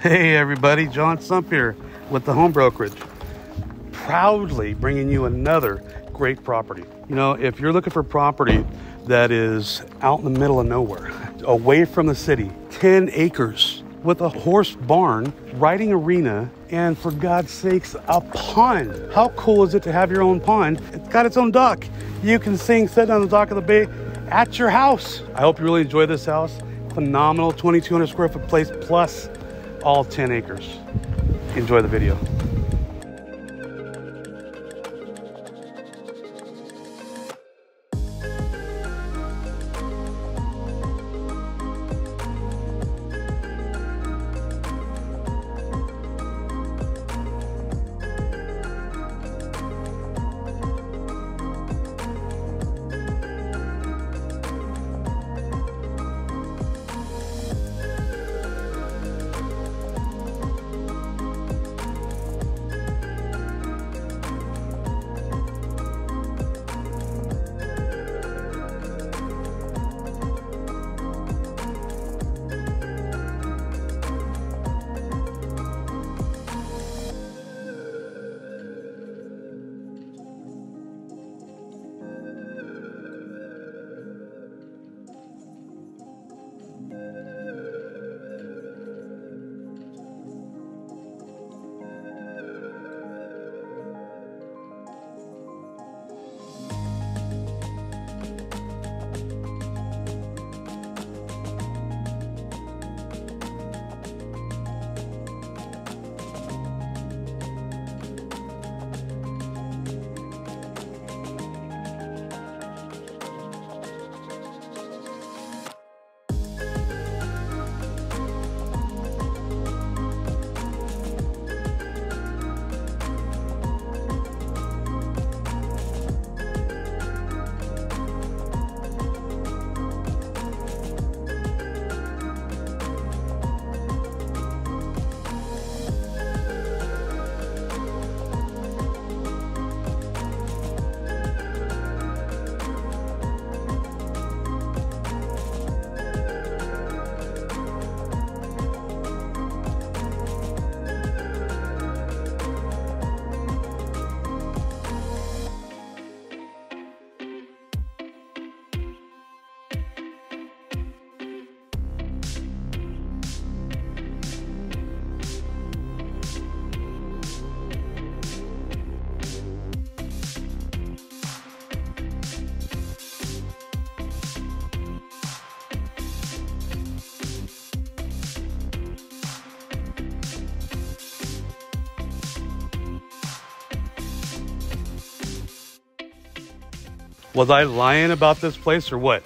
Hey everybody, John Sump here with the Home Brokerage. Proudly bringing you another great property. You know, if you're looking for property that is out in the middle of nowhere, away from the city, 10 acres with a horse barn, riding arena, and for God's sakes, a pond. How cool is it to have your own pond? It's got its own dock. You can sing sitting on the dock of the bay at your house. I hope you really enjoy this house. Phenomenal 2,200 square foot place plus all 10 acres. Enjoy the video. Was I lying about this place or what?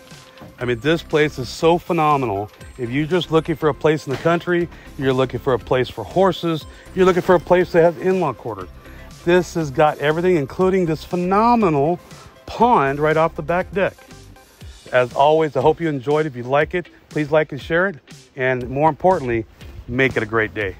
I mean, this place is so phenomenal. If you're just looking for a place in the country, you're looking for a place for horses, you're looking for a place that has in-law quarters. This has got everything, including this phenomenal pond right off the back deck. As always, I hope you enjoyed. If you like it, please like and share it. And more importantly, make it a great day.